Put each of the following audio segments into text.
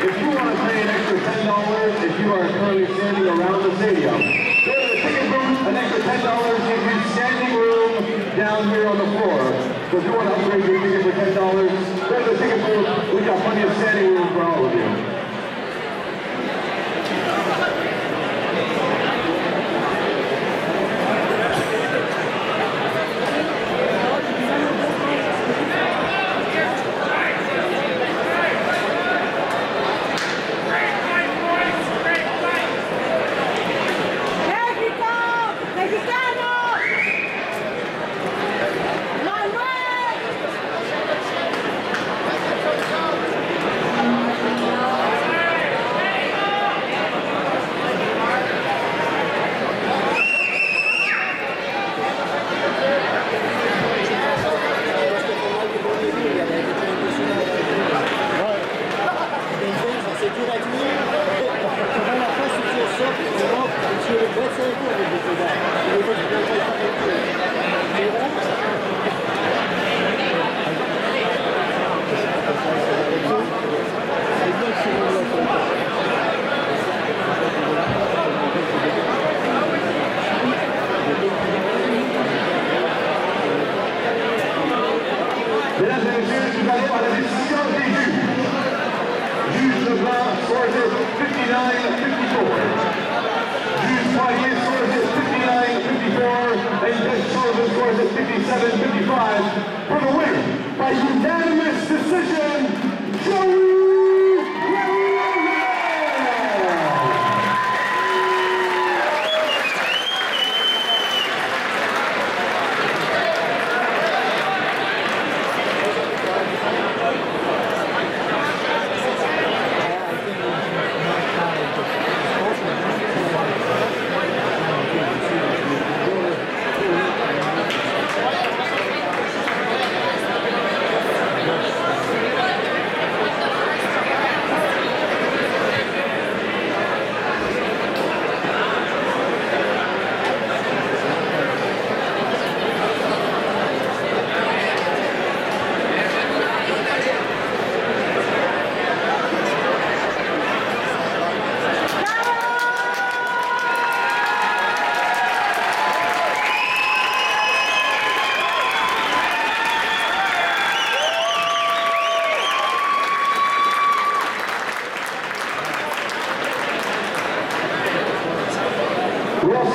if you want to pay an extra ten dollars, if you are currently standing around the stadium, go to the ticket booth, an extra ten dollars gives you standing room down here on the floor. So if you want to upgrade your ticket for ten dollars, go to the ticket booth, we got plenty of standing room for all of you. Sargent, 59 of 54. Jules Poirier scores at 59 54, and Dick Sullivan scores at 57 55.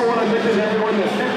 Want to mention everyone that